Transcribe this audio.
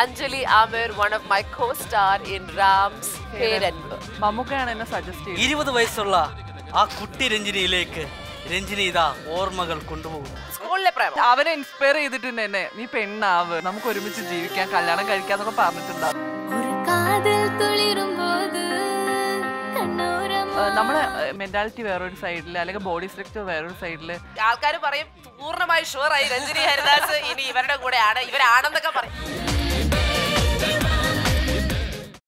Anjali Aamir one of my co star in Ram's Perenbu. മമ്മൂക്കയാണ് എന്നെ suggest ചെയ്തത്. ഇരുപത് വയസ്സുള്ള ആ കുട്ടി രഞ്ജിനിയിലേക്ക് രഞ്ജിനി ഇതാ ഓർമ്മകൾ കൊണ്ടുപോകും സ്കൂളിലെ പ്രേമം. അവനെ ഇൻസ്പയർ ചെയ്തിട്ടുണ്ട് എന്നെ. നീ പെണ്ണാവ്. നമുക്ക് ഒരുമിച്ച് ജീവിക്കാം കല്യാണം കഴിക്കാന്നൊക്കെ പറഞ്ഞിട്ടുണ്ടാവും. ഒരു കാതിൽ നമ്മളെ മെന്റാലിറ്റി വേറൊരു സൈഡിൽ അല്ലെങ്കിൽ ബോഡി സ്ട്രക്ചർ വേറൊരു സൈഡിൽ ആൾക്കാർ പറയും പൂർണമായി ഷുവറായി രഞ്ജിനി ഹരിദാസ് ഇനി ഇവരുടെ കൂടെയാണ് ഇവരാണെന്നൊക്കെ പറയും.